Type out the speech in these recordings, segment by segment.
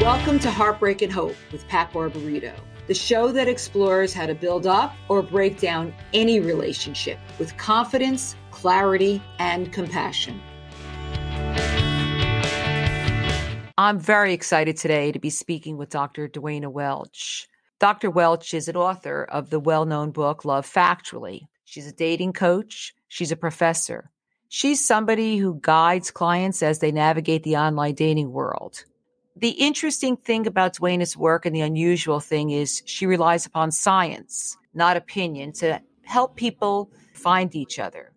Welcome to Heartbreak and Hope with Pat Barbarito, the show that explores how to build up or break down any relationship with confidence, clarity, and compassion. I'm very excited today to be speaking with Dr. Duana Welch. Dr. Welch is an author of the well known book Love Factually. She's a dating coach, she's a professor. She's somebody who guides clients as they navigate the online dating world. The interesting thing about Duana's work and the unusual thing is she relies upon science, not opinion, to help people find each other.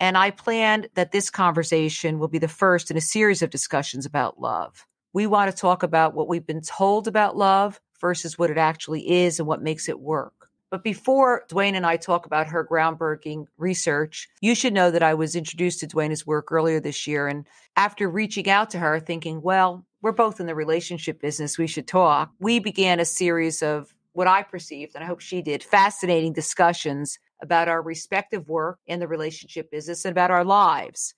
And I planned that this conversation will be the first in a series of discussions about love. We want to talk about what we've been told about love versus what it actually is and what makes it work. But before Duana and I talk about her groundbreaking research, you should know that I was introduced to Duana's work earlier this year. And after reaching out to her, thinking, well, we're both in the relationship business, we should talk, we began a series of what I perceived, and I hope she did, fascinating discussions about our respective work in the relationship business and about our lives.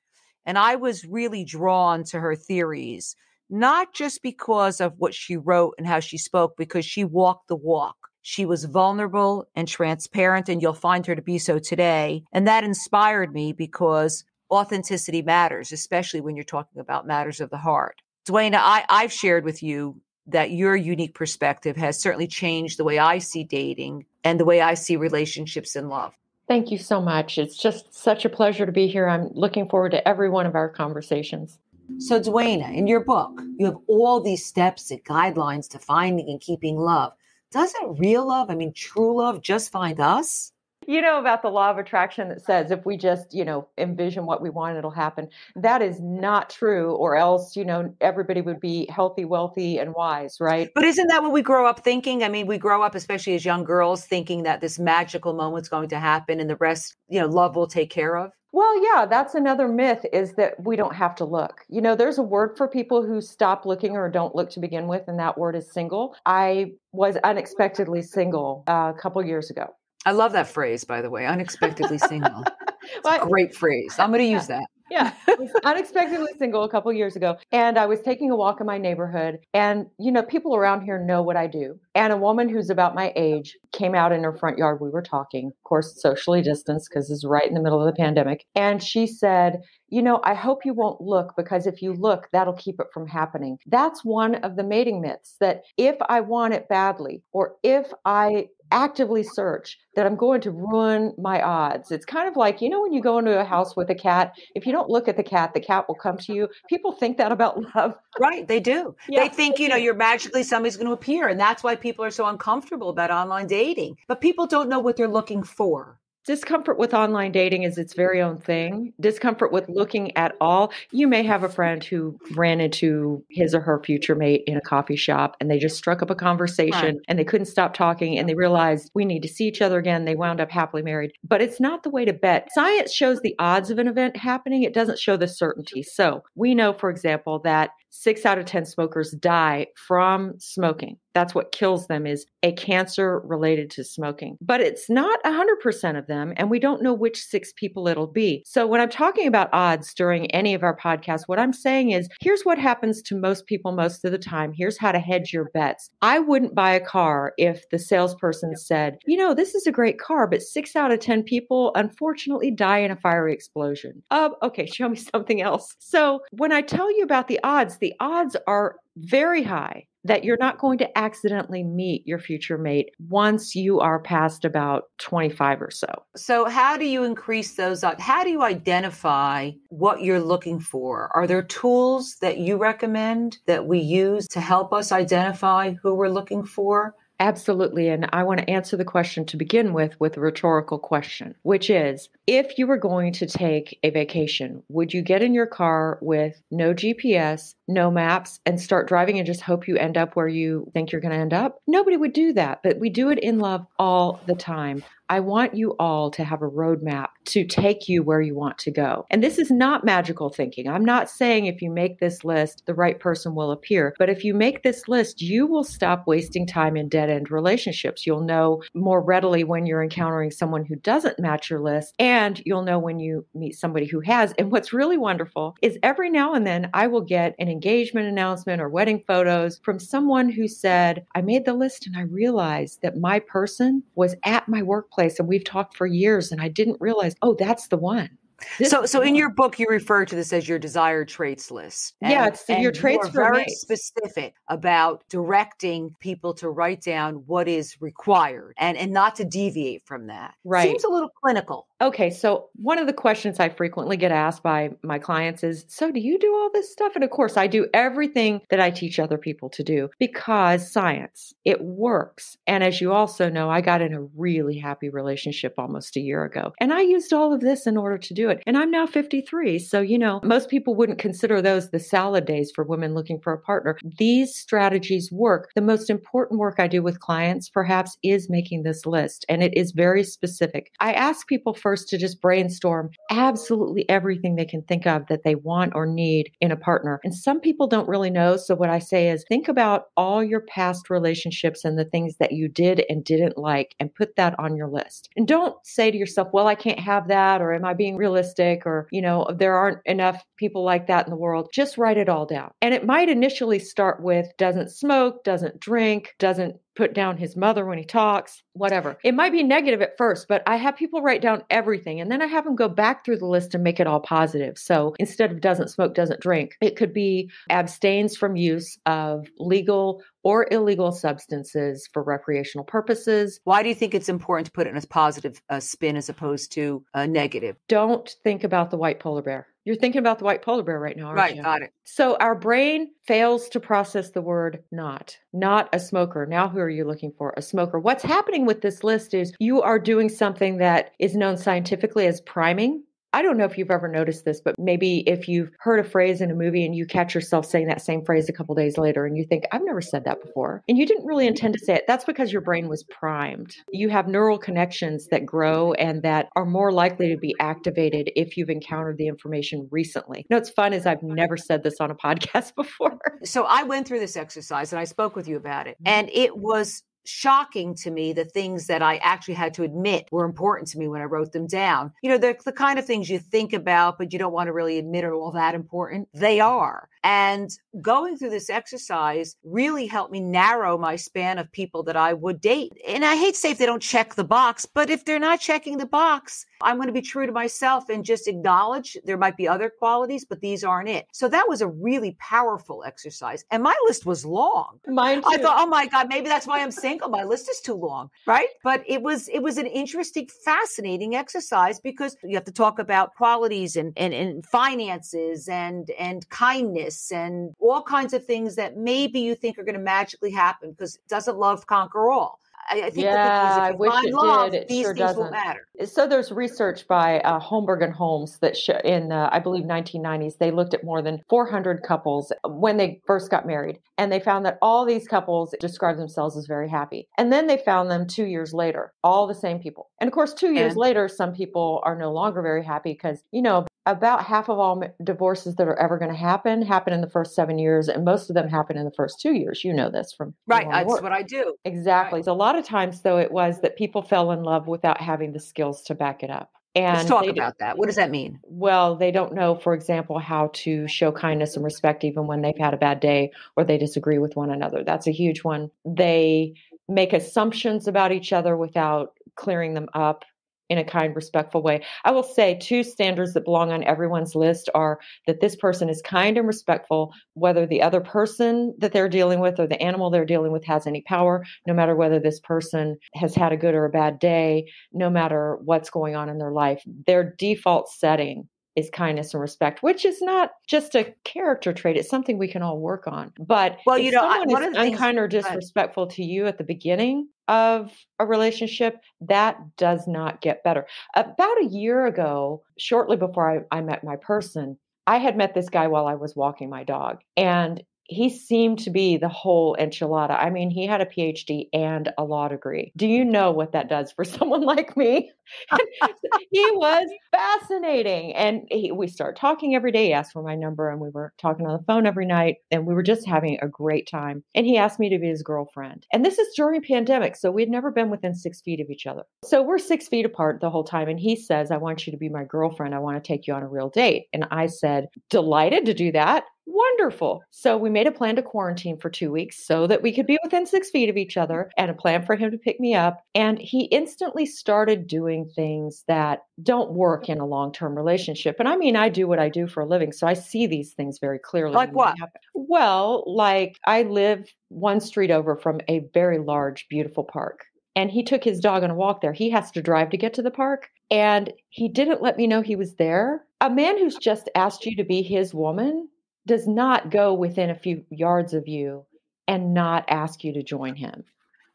And I was really drawn to her theories, not just because of what she wrote and how she spoke, because she walked the walk. She was vulnerable and transparent, and you'll find her to be so today. And that inspired me because authenticity matters, especially when you're talking about matters of the heart. Duana, I, I've shared with you that your unique perspective has certainly changed the way I see dating and the way I see relationships and love. Thank you so much. It's just such a pleasure to be here. I'm looking forward to every one of our conversations. So, Duana, in your book, you have all these steps and guidelines to finding and keeping love doesn't real love, I mean, true love, just find us? You know about the law of attraction that says if we just, you know, envision what we want, it'll happen. That is not true, or else, you know, everybody would be healthy, wealthy, and wise, right? But isn't that what we grow up thinking? I mean, we grow up, especially as young girls, thinking that this magical moment's going to happen and the rest, you know, love will take care of. Well, yeah, that's another myth is that we don't have to look. You know, there's a word for people who stop looking or don't look to begin with, and that word is single. I was unexpectedly single uh, a couple years ago. I love that phrase, by the way, unexpectedly single. well, great phrase. I'm going to use that yeah, unexpectedly single a couple years ago, and I was taking a walk in my neighborhood, and you know, people around here know what I do. And a woman who's about my age came out in her front yard. We were talking, of course, socially distanced because it's right in the middle of the pandemic, and she said, "You know, I hope you won't look because if you look, that'll keep it from happening." That's one of the mating myths that if I want it badly, or if I actively search that I'm going to ruin my odds. It's kind of like, you know, when you go into a house with a cat, if you don't look at the cat, the cat will come to you. People think that about love. Right. They do. Yeah. They think, you know, you're magically somebody's going to appear. And that's why people are so uncomfortable about online dating. But people don't know what they're looking for discomfort with online dating is its very own thing. Discomfort with looking at all. You may have a friend who ran into his or her future mate in a coffee shop and they just struck up a conversation right. and they couldn't stop talking and they realized we need to see each other again. They wound up happily married. But it's not the way to bet. Science shows the odds of an event happening, it doesn't show the certainty. So we know, for example, that six out of 10 smokers die from smoking. That's what kills them is a cancer related to smoking. But it's not 100% of them, and we don't know which six people it'll be. So when I'm talking about odds during any of our podcasts, what I'm saying is here's what happens to most people most of the time. Here's how to hedge your bets. I wouldn't buy a car if the salesperson said, you know, this is a great car, but six out of 10 people unfortunately die in a fiery explosion. Uh, okay, show me something else. So when I tell you about the odds, the odds are very high that you're not going to accidentally meet your future mate once you are past about 25 or so. So, how do you increase those? How do you identify what you're looking for? Are there tools that you recommend that we use to help us identify who we're looking for? Absolutely. And I want to answer the question to begin with with a rhetorical question, which is if you were going to take a vacation, would you get in your car with no GPS, no maps, and start driving and just hope you end up where you think you're going to end up? Nobody would do that, but we do it in love all the time. I want you all to have a roadmap to take you where you want to go. And this is not magical thinking. I'm not saying if you make this list, the right person will appear. But if you make this list, you will stop wasting time in dead end relationships. You'll know more readily when you're encountering someone who doesn't match your list, and you'll know when you meet somebody who has. And what's really wonderful is every now and then I will get an engagement announcement or wedding photos from someone who said, I made the list and I realized that my person was at my workplace and we've talked for years and I didn't realize, oh, that's the one. This so, so in your book, you refer to this as your desired traits list. And, yeah, it's your traits. Are very specific about directing people to write down what is required and and not to deviate from that. Right, seems a little clinical. Okay, so one of the questions I frequently get asked by my clients is, "So, do you do all this stuff?" And of course, I do everything that I teach other people to do because science it works. And as you also know, I got in a really happy relationship almost a year ago, and I used all of this in order to do it. And I'm now 53. So, you know, most people wouldn't consider those the salad days for women looking for a partner. These strategies work. The most important work I do with clients, perhaps, is making this list. And it is very specific. I ask people first to just brainstorm absolutely everything they can think of that they want or need in a partner. And some people don't really know. So, what I say is think about all your past relationships and the things that you did and didn't like and put that on your list. And don't say to yourself, well, I can't have that, or am I being realistic? Realistic or, you know, there aren't enough people like that in the world, just write it all down. And it might initially start with doesn't smoke, doesn't drink, doesn't put down his mother when he talks, whatever. It might be negative at first, but I have people write down everything and then I have them go back through the list and make it all positive. So instead of doesn't smoke, doesn't drink, it could be abstains from use of legal or illegal substances for recreational purposes. Why do you think it's important to put it in a positive uh, spin as opposed to a negative? Don't think about the white polar bear. You're thinking about the white polar bear right now, right? You? Got it. So our brain fails to process the word not, not a smoker. Now, who are you looking for? A smoker. What's happening with this list is you are doing something that is known scientifically as priming. I don't know if you've ever noticed this, but maybe if you've heard a phrase in a movie and you catch yourself saying that same phrase a couple days later and you think, I've never said that before. And you didn't really intend to say it. That's because your brain was primed. You have neural connections that grow and that are more likely to be activated if you've encountered the information recently. You know, what's fun is I've never said this on a podcast before. So I went through this exercise and I spoke with you about it. Mm-hmm. And it was shocking to me the things that I actually had to admit were important to me when I wrote them down. You know, they're the kind of things you think about, but you don't want to really admit are all that important. They are. And going through this exercise really helped me narrow my span of people that I would date. And I hate to say if they don't check the box, but if they're not checking the box, I'm going to be true to myself and just acknowledge there might be other qualities, but these aren't it. So that was a really powerful exercise. And my list was long. Mine too. I thought, oh my God, maybe that's why I'm single. My list is too long. Right. But it was, it was an interesting, fascinating exercise because you have to talk about qualities and, and, and finances and, and kindness and all kinds of things that maybe you think are going to magically happen because doesn't love conquer all. I, I think yeah, I wish it love, did. It these sure things doesn't. will matter. So there's research by uh, Holmberg and Holmes that sh- in uh, I believe 1990s they looked at more than 400 couples when they first got married, and they found that all these couples described themselves as very happy. And then they found them two years later, all the same people. And of course, two years And- later, some people are no longer very happy because you know about half of all divorces that are ever going to happen happen in the first seven years, and most of them happen in the first two years. You know this from Right. That's work. what I do. Exactly. So a lot of times, though, it was that people fell in love without having the skills to back it up. And Let's talk about that. What does that mean? well, they don't know, for example, how to show kindness and respect even when they've had a bad day or they disagree with one another. That's a huge one. They make assumptions about each other without clearing them up in a kind, respectful way. I will say two standards that belong on everyone's list are that this person is kind and respectful, whether the other person that they're dealing with or the animal they're dealing with has any power, no matter whether this person has had a good or a bad day, no matter what's going on in their life. Their default setting is kindness and respect, which is not just a character trait. It's something we can all work on. But Well, if you know, I- someone one is unkind or disrespectful to you at the beginning of a relationship, that does not get better. About a year ago, shortly before I, I met my person, I had met this guy while I was walking my dog. And he seemed to be the whole enchilada. I mean, he had a PhD and a law degree. Do you know what that does for someone like me? he was fascinating. And he, we started talking every day. He asked for my number, and we were talking on the phone every night. And we were just having a great time. And he asked me to be his girlfriend. And this is during pandemic. So we'd never been within six feet of each other. So we're six feet apart the whole time. And he says, I want you to be my girlfriend. I want to take you on a real date. And I said, delighted to do that. Wonderful. So we made a plan to quarantine for two weeks so that we could be within six feet of each other and a plan for him to pick me up. And he instantly started doing things that don't work in a long term relationship. And I mean, I do what I do for a living. So I see these things very clearly. Like what? Well, like I live one street over from a very large, beautiful park and he took his dog on a walk there. He has to drive to get to the park. And he didn't let me know he was there. A man who's just asked you to be his woman does not go within a few yards of you and not ask you to join him.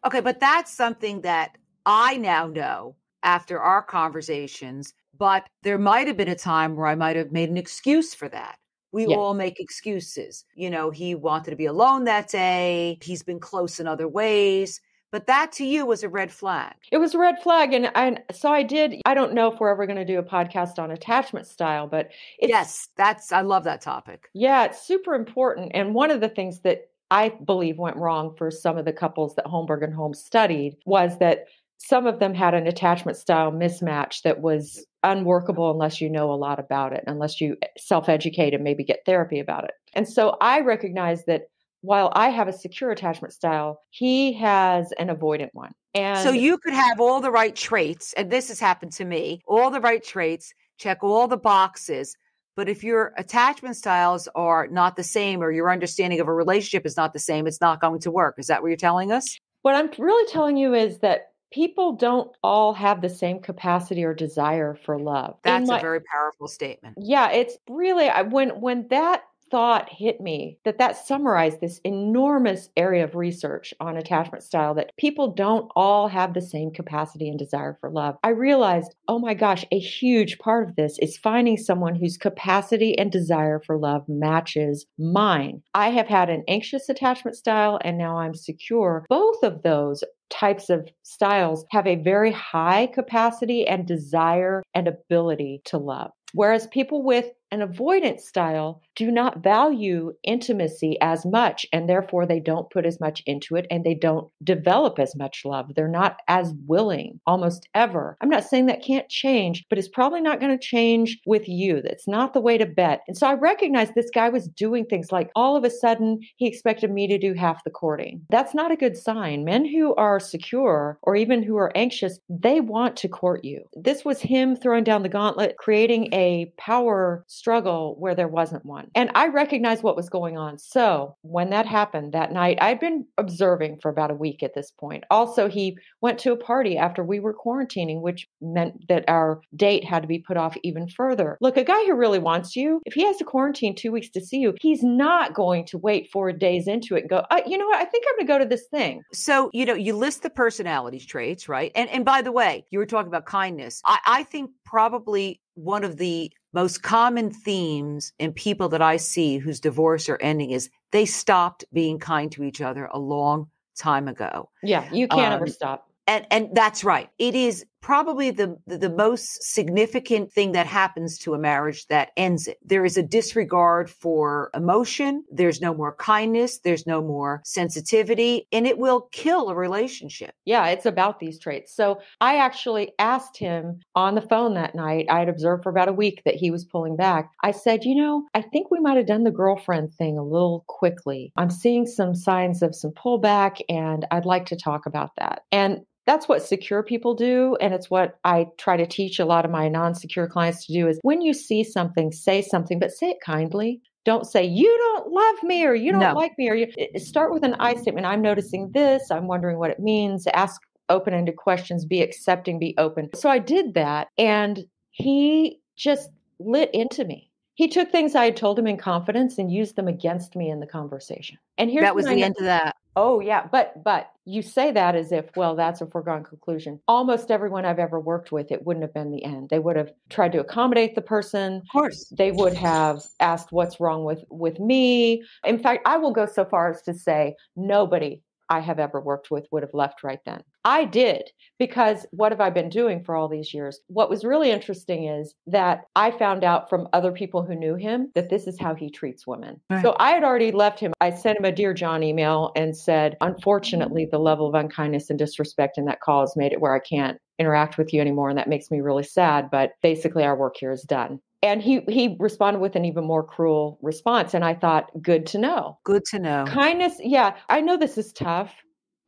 Okay, but that's something that I now know after our conversations, but there might have been a time where I might have made an excuse for that. We yes. all make excuses. You know, he wanted to be alone that day. He's been close in other ways. But that to you was a red flag. It was a red flag. And, and so I did. I don't know if we're ever going to do a podcast on attachment style, but yes, that's, I love that topic. Yeah, it's super important. And one of the things that I believe went wrong for some of the couples that Holmberg and Holmes studied was that some of them had an attachment style mismatch that was unworkable unless you know a lot about it, unless you eh, self educate and maybe get therapy about it. And so I recognize that while I have a secure attachment style, he has an avoidant one. And so you could have all the right traits, and this has happened to me all the right traits, check all the boxes. But if your attachment styles are not the same or your understanding of a relationship is not the same, it's not going to work. Is that what you're telling us? What I'm really telling you is that people don't all have the same capacity or desire for love. That's my, a very powerful statement. Yeah, it's really when when that thought hit me that that summarized this enormous area of research on attachment style that people don't all have the same capacity and desire for love. I realized, oh my gosh, a huge part of this is finding someone whose capacity and desire for love matches mine. I have had an anxious attachment style and now I'm secure. Both of those types of styles have a very high capacity and desire and ability to love. Whereas people with an avoidance style do not value intimacy as much, and therefore they don't put as much into it and they don't develop as much love. They're not as willing almost ever. I'm not saying that can't change, but it's probably not going to change with you. That's not the way to bet. And so I recognize this guy was doing things like all of a sudden he expected me to do half the courting. That's not a good sign. Men who are secure or even who are anxious, they want to court you. This was him throwing down the gauntlet, creating a power struggle where there wasn't one. And I recognized what was going on. So when that happened that night, I'd been observing for about a week at this point. Also, he went to a party after we were quarantining, which meant that our date had to be put off even further. Look, a guy who really wants you, if he has to quarantine two weeks to see you, he's not going to wait four days into it and go, uh, you know what, I think I'm going to go to this thing. So, you know, you list the personality traits, right? And and by the way, you were talking about kindness. I, I think probably one of the most common themes in people that I see whose divorce are ending is they stopped being kind to each other a long time ago. Yeah, you can't um, ever stop. And and that's right. It is probably the, the most significant thing that happens to a marriage that ends it. There is a disregard for emotion. There's no more kindness. There's no more sensitivity and it will kill a relationship. Yeah, it's about these traits. So I actually asked him on the phone that night. I had observed for about a week that he was pulling back. I said, you know, I think we might have done the girlfriend thing a little quickly. I'm seeing some signs of some pullback and I'd like to talk about that. And that's what secure people do and it's what i try to teach a lot of my non-secure clients to do is when you see something say something but say it kindly. Don't say you don't love me or you don't no. like me or you start with an i statement. I'm noticing this. I'm wondering what it means. Ask open-ended questions. Be accepting. Be open. So i did that and he just lit into me He took things I had told him in confidence and used them against me in the conversation. And here's that was the end of that. Oh yeah, but but you say that as if well that's a foregone conclusion. Almost everyone I've ever worked with it wouldn't have been the end. They would have tried to accommodate the person. Of course. They would have asked what's wrong with with me. In fact, I will go so far as to say nobody I have ever worked with would have left right then. I did because what have I been doing for all these years? What was really interesting is that I found out from other people who knew him that this is how he treats women. Right. So I had already left him. I sent him a Dear John email and said, Unfortunately, the level of unkindness and disrespect in that call has made it where I can't interact with you anymore. And that makes me really sad. But basically, our work here is done and he he responded with an even more cruel response. And i thought good to know. Good to know. Kindness yeah i know this is tough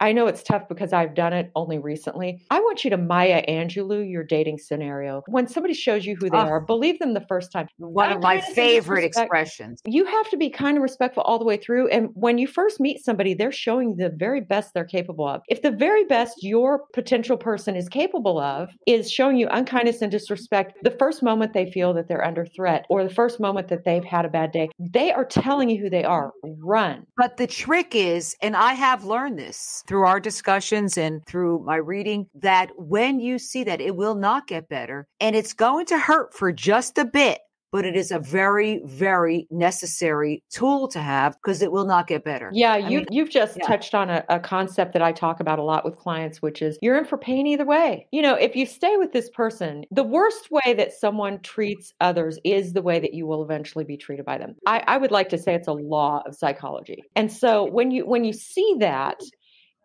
I know it's tough because I've done it only recently. I want you to Maya Angelou your dating scenario. When somebody shows you who they oh, are, believe them the first time. One of my favorite expressions. You have to be kind of respectful all the way through. And when you first meet somebody, they're showing the very best they're capable of. If the very best your potential person is capable of is showing you unkindness and disrespect the first moment they feel that they're under threat or the first moment that they've had a bad day, they are telling you who they are. Run. But the trick is, and I have learned this through our discussions and through my reading that when you see that, it will not get better and it's going to hurt for just a bit but it is a very, very necessary tool to have because it will not get better. Yeah, you mean, you've just yeah. touched on a, a, concept that I talk about a lot with clients, which is you're in for pain either way. You know, if you stay with this person, the worst way that someone treats others is the way that you will eventually be treated by them. I, I would like to say it's a law of psychology. And so when you when you see that,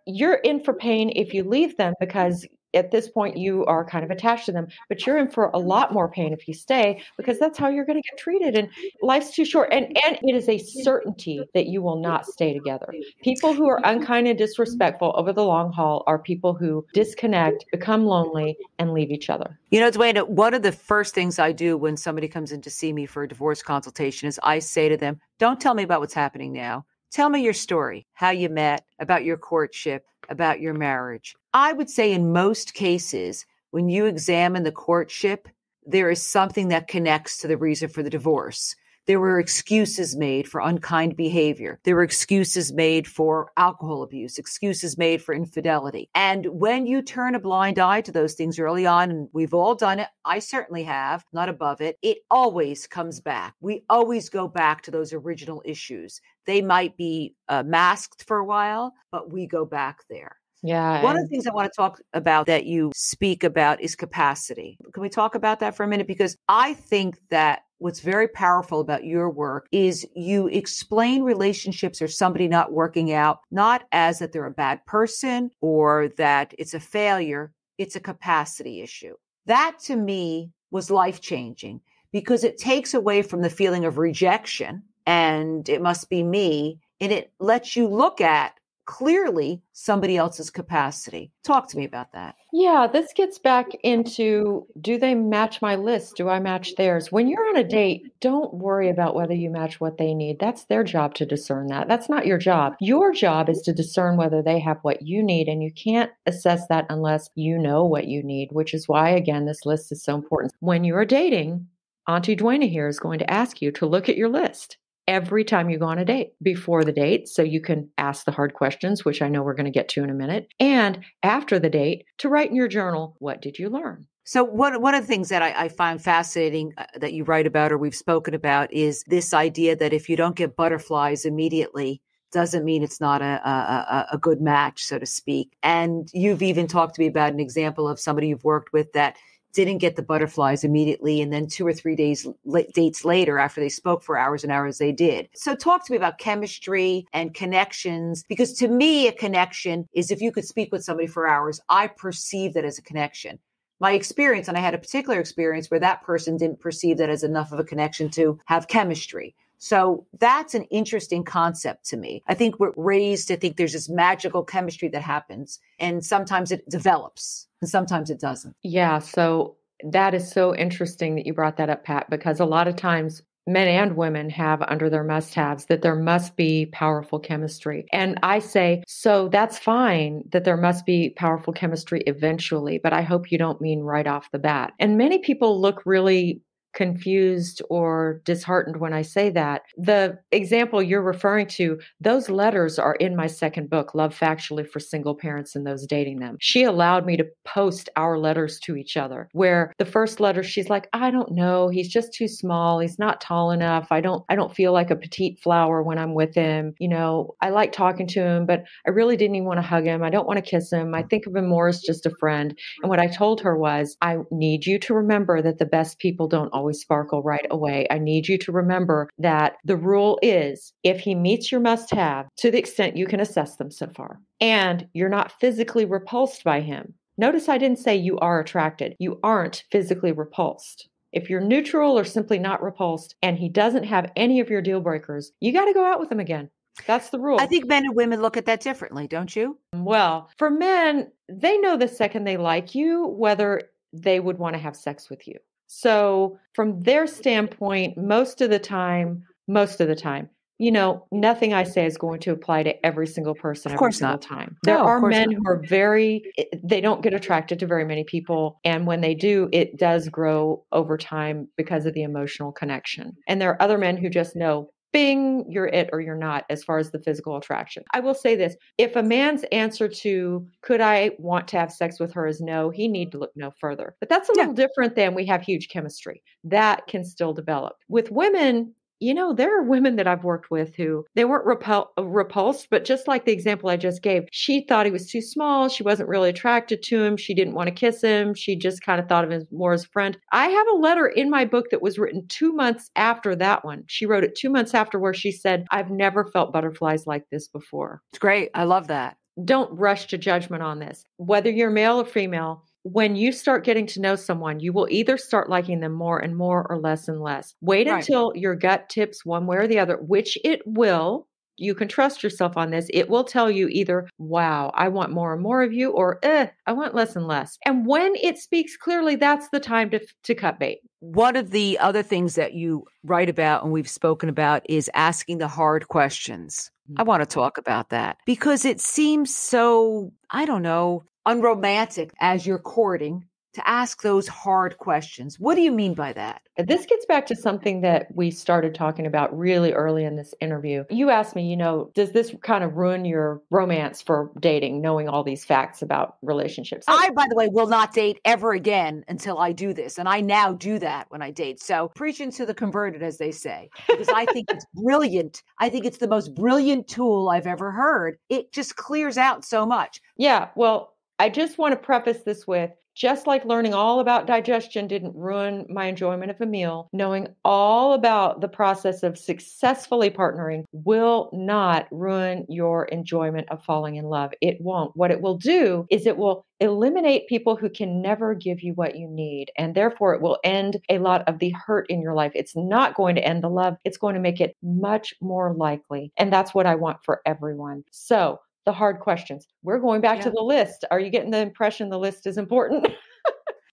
you're in for pain if you leave them because at this point you are kind of attached to them but you're in for a lot more pain if you stay because that's how you're going to get treated and life's too short and and it is a certainty that you will not stay together. People who are unkind and disrespectful over the long haul are people who disconnect become lonely and leave each other. You know Duana one of the first things i do when somebody comes in to see me for a divorce consultation is i say to them don't tell me about what's happening now Tell me your story, how you met, about your courtship, about your marriage. I would say in most cases, when you examine the courtship, there is something that connects to the reason for the divorce. There were excuses made for unkind behavior. There were excuses made for alcohol abuse, excuses made for infidelity. And when you turn a blind eye to those things early on, and we've all done it, I certainly have, not above it, it always comes back. We always go back to those original issues. They might be uh, masked for a while, but we go back there. Yeah. One of the things I want to talk about that you speak about is capacity. Can we talk about that for a minute? Because I think that what's very powerful about your work is you explain relationships or somebody not working out, not as that they're a bad person or that it's a failure, it's a capacity issue. That to me was life changing because it takes away from the feeling of rejection and it must be me. And it lets you look at clearly somebody else's capacity. Talk to me about that. Yeah, this gets back into do they match my list? Do I match theirs? When you're on a date, don't worry about whether you match what they need. That's their job to discern that. That's not your job. Your job is to discern whether they have what you need, and you can't assess that unless you know what you need, which is why, again, this list is so important. When you're dating, Auntie Duana here is going to ask you to look at your list every time you go on a date before the date so you can ask the hard questions which i know we're going to get to in a minute and after the date to write in your journal what did you learn so one one of the things that I, I find fascinating uh, that you write about or we've spoken about is this idea that if you don't get butterflies immediately, doesn't mean it's not a, a, a good match, so to speak. And you've even talked to me about an example of somebody you've worked with that didn't get the butterflies immediately. And then two or three days dates later, after they spoke for hours and hours, they did. So talk to me about chemistry and connections, because to me, a connection is if you could speak with somebody for hours, I perceive that as a connection. My experience, and I had a particular experience where that person didn't perceive that as enough of a connection to have chemistry. So that's an interesting concept to me. I think we're raised to think there's this magical chemistry that happens and sometimes it develops and sometimes it doesn't. Yeah. So that is so interesting that you brought that up, Pat, because a lot of times men and women have under their must haves that there must be powerful chemistry. And I say, so that's fine that there must be powerful chemistry eventually, but I hope you don't mean right off the bat. And many people look really confused or disheartened when I say that. The example you're referring to, those letters are in my second book, Love Factually for Single Parents and Those Dating Them. She allowed me to post our letters to each other, where the first letter, she's like, I don't know, he's just too small, he's not tall enough. I don't I don't feel like a petite flower when I'm with him. You know, I like talking to him, but I really didn't even want to hug him. I don't want to kiss him. I think of him more as just a friend. And what I told her was, I need you to remember that the best people don't always sparkle right away. I need you to remember that the rule is if he meets your must have to the extent you can assess them so far, and you're not physically repulsed by him. Notice I didn't say you are attracted. You aren't physically repulsed. If you're neutral or simply not repulsed and he doesn't have any of your deal breakers, you got to go out with him again. That's the rule. I think men and women look at that differently, don't you? Well, for men, they know the second they like you whether they would want to have sex with you. So, from their standpoint, most of the time, most of the time, you know, nothing I say is going to apply to every single person of course every not. time. There No, are men not. who are very eh, they don't get attracted to very many people and when they do it does grow over time because of the emotional connection. And there are other men who just know bing you're it or you're not as far as the physical attraction. I will say this, if a man's answer to could I want to have sex with her is no, he need to look no further. But that's a Yeah. little different than we have huge chemistry. That can still develop. With women, you know, there are women that I've worked with who they weren't repel- uh, repulsed, but just like the example I just gave, she thought he was too small. She wasn't really attracted to him. She didn't want to kiss him. She just kind of thought of him more as a friend. I have a letter in my book that was written two months after that one. She wrote it two months after where she said, I've never felt butterflies like this before It's great. I love that. don't rush to judgment on this. Whether you're male or female, when you start getting to know someone, you will either start liking them more and more or less and less. Wait Right. until your gut tips one way or the other, which it will. You can trust yourself on this. It will tell you either, wow, I want more and more of you, or eh, I want less and less. And when it speaks clearly, that's the time to, to cut bait. One of the other things that you write about and we've spoken about is asking the hard questions. I want to talk about that because it seems so, I don't know, unromantic as you're courting to ask those hard questions. What do you mean by that? Uh, this gets back to something that we started talking about really early in this interview. You asked me, you know, does this kind of ruin your romance for dating, knowing all these facts about relationships? I, by the way, will not date ever again until I do this. And I now do that when I date. So preaching to the converted, as they say, because I think it's brilliant. I think it's the most brilliant tool I've ever heard. It just clears out so much. Yeah, well, I just want to preface this with just like learning all about digestion didn't ruin my enjoyment of a meal, knowing all about the process of successfully partnering will not ruin your enjoyment of falling in love. It won't. What it will do is it will eliminate people who can never give you what you need. And therefore, it will end a lot of the hurt in your life. It's not going to end the love, it's going to make it much more likely. And that's what I want for everyone. So, the hard questions. We're going back to the list. Are you getting the impression the list is important?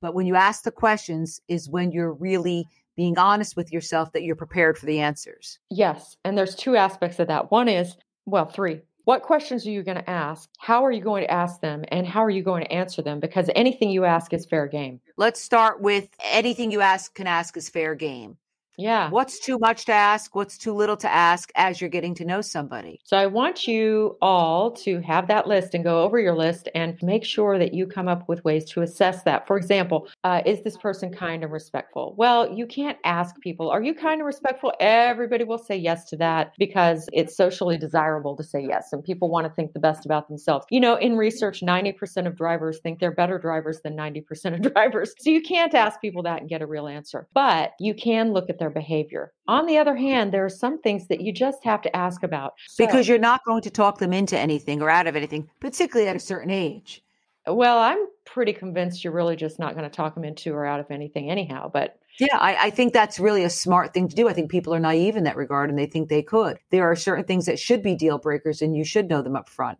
But when you ask the questions, is when you're really being honest with yourself that you're prepared for the answers. yes. And there's two aspects of that. One is, well, three. What questions are you going to ask? How are you going to ask them? And how are you going to answer them? Because anything you ask is fair game. Let's start with anything you ask can ask is fair game. Yeah. What's too much to ask? What's too little to ask as you're getting to know somebody? So I want you all to have that list and go over your list and make sure that you come up with ways to assess that. For example, uh, is this person kind and respectful? Well, you can't ask people, are you kind and respectful? Everybody will say yes to that because it's socially desirable to say yes. And people want to think the best about themselves. You know, in research, 90% of drivers think they're better drivers than 90% of drivers. So you can't ask people that and get a real answer, but you can look at their behavior. On the other hand, there are some things that you just have to ask about. So- Because you're not going to talk them into anything or out of anything, particularly at a certain age. Well, I'm pretty convinced you're really just not going to talk them into or out of anything anyhow. But Yeah, I, I think that's really a smart thing to do. I think people are naive in that regard and they think they could. There are certain things that should be deal breakers and you should know them up front.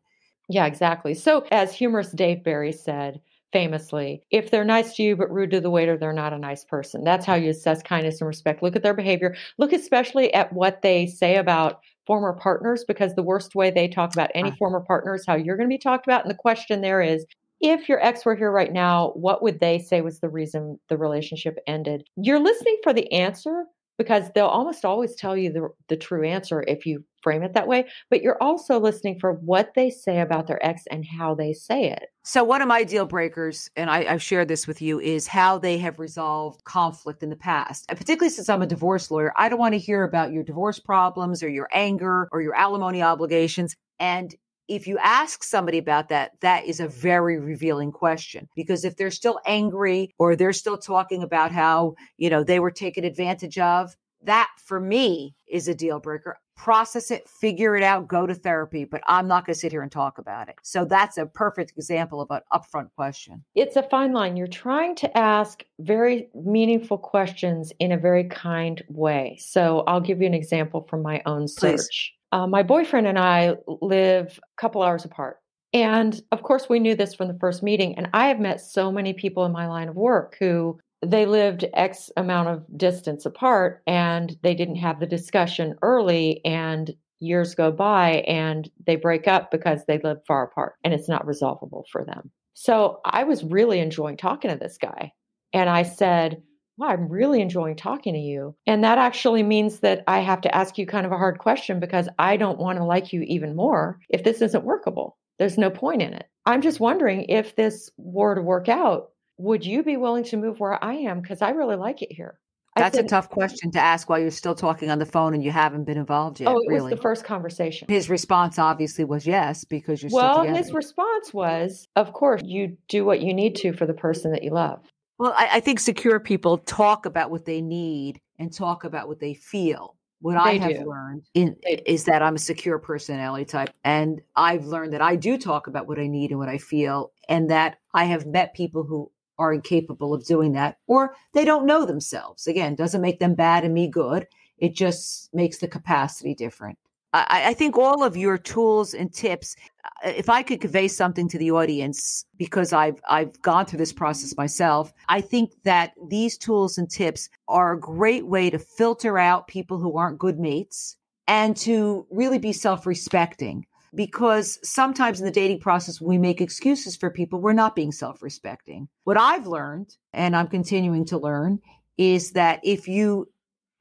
yeah, exactly. So, as humorous Dave Barry said famously, if they're nice to you but rude to the waiter, they're not a nice person. That's how you assess kindness and respect. Look at their behavior. Look especially at what they say about former partners, because the worst way they talk about any Ah. former partner is how you're going to be talked about. And the question there is, if your ex were here right now, what would they say was the reason the relationship ended? You're listening for the answer because they'll almost always tell you the, the true answer if you frame it that way, but you're also listening for what they say about their ex and how they say it. So, one of my deal breakers, and I, have shared this with you, is how they have resolved conflict in the past. And particularly since I'm a divorce lawyer, I don't want to hear about your divorce problems or your anger or your alimony obligations. And if you ask somebody about that, that is a very revealing question because if they're still angry or they're still talking about how, you know, they were taken advantage of, that for me is a deal breaker. Process it, figure it out, go to therapy, but I'm not going to sit here and talk about it. So that's a perfect example of an upfront question. It's a fine line. You're trying to ask very meaningful questions in a very kind way. So I'll give you an example from my own search. Please. Uh, my boyfriend and I live a couple hours apart. And of course, we knew this from the first meeting. And I have met so many people in my line of work who they lived X amount of distance apart and they didn't have the discussion early. And years go by and they break up because they live far apart and it's not resolvable for them. So I was really enjoying talking to this guy. And I said, wow, I'm really enjoying talking to you. And that actually means that I have to ask you kind of a hard question because I don't want to like you even more if this isn't workable. There's no point in it. I'm just wondering if this were to work out, would you be willing to move where I am? Because I really like it here. That's said, a tough question to ask while you're still talking on the phone and you haven't been involved oh, yet. Oh, it really. was the first conversation. His response obviously was yes, because you're well. his response was, "Of course, you do what you need to for the person that you love." Well, I, I, think secure people talk about what they need and talk about what they feel. What they I have do. learned in, is that I'm a secure personality type. And I've learned that I do talk about what I need and what I feel, and that I have met people who are incapable of doing that, or they don't know themselves. Again, doesn't make them bad and me good. It just makes the capacity different. I, I think all of your tools and tips, uh, if I could convey something to the audience, because I've I've gone through this process myself, I think that these tools and tips are a great way to filter out people who aren't good mates and to really be self-respecting. Because sometimes in the dating process, we make excuses for people we're not being self-respecting. What I've learned, and I'm continuing to learn, is that if you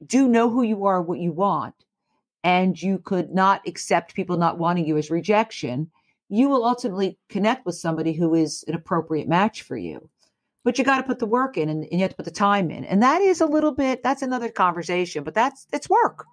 do know who you are, what you want, and you could not accept people not wanting you as rejection, you will ultimately connect with somebody who is an appropriate match for you. But you got to put the work in and, and, you have to put the time in. And that is a little bit, that's another conversation, but that's, it's work.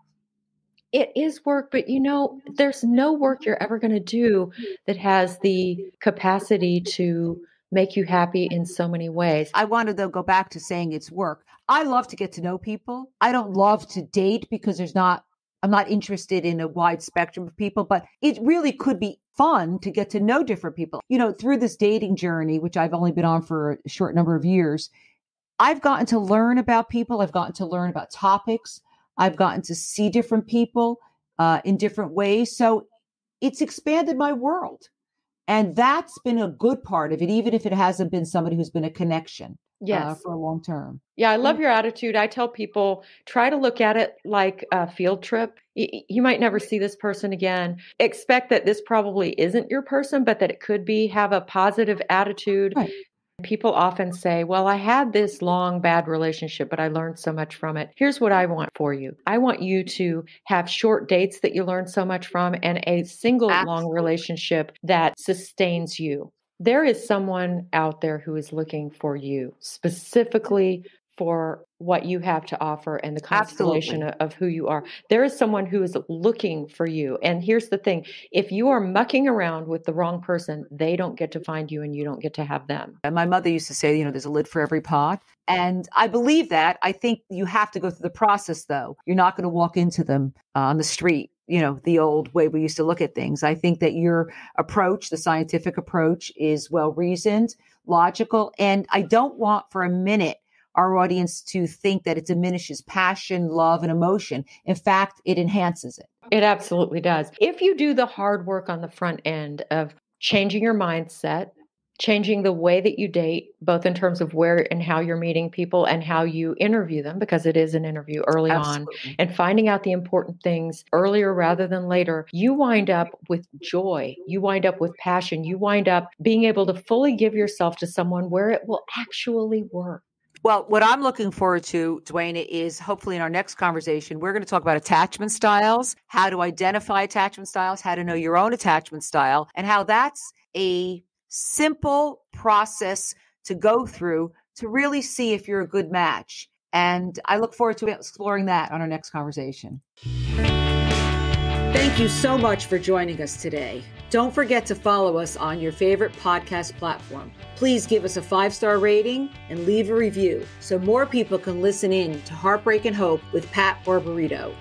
It is work, but you know, there's no work you're ever going to do that has the capacity to make you happy in so many ways. I want to though go back to saying it's work. I love to get to know people. I don't love to date because there's not I'm not interested in a wide spectrum of people, but it really could be fun to get to know different people. You know, through this dating journey, which I've only been on for a short number of years, I've gotten to learn about people. I've gotten to learn about topics. I've gotten to see different people uh, in different ways. So it's expanded my world. And that's been a good part of it, even if it hasn't been somebody who's been a connection. Uh, yes. Uh, for a long term. Yeah, I love your attitude. I tell people try to look at it like a field trip. Y- you might never see this person again. Expect that this probably isn't your person, but that it could be. Have a positive attitude. Right. People often say, Well, I had this long bad relationship, but I learned so much from it. Here's what I want for you I want you to have short dates that you learn so much from and a single Absolutely. long relationship that sustains you there is someone out there who is looking for you specifically for what you have to offer and the constellation of, of who you are. There is someone who is looking for you. And here's the thing if you are mucking around with the wrong person, they don't get to find you and you don't get to have them. And my mother used to say, you know, there's a lid for every pot. And I believe that. I think you have to go through the process, though. You're not going to walk into them uh, on the street you know the old way we used to look at things. I think that your approach the scientific approach is well reasoned logical and i don't want for a minute our audience to think that it diminishes passion love and emotion. In fact it enhances it. It absolutely does. If you do the hard work on the front end of changing your mindset changing the way that you date, both in terms of where and how you're meeting people and how you interview them, because it is an interview early Absolutely. on, and finding out the important things earlier rather than later, you wind up with joy. You wind up with passion. You wind up being able to fully give yourself to someone where it will actually work. Well, what I'm looking forward to, Duana, is hopefully in our next conversation, we're going to talk about attachment styles, how to identify attachment styles, how to know your own attachment style, and how that's a simple process to go through to really see if you're a good match. And I look forward to exploring that on our next conversation. Thank you so much for joining us today. Don't forget to follow us on your favorite podcast platform. Please give us a five star rating and leave a review so more people can listen in to Heartbreak and Hope with Pat Barbarito.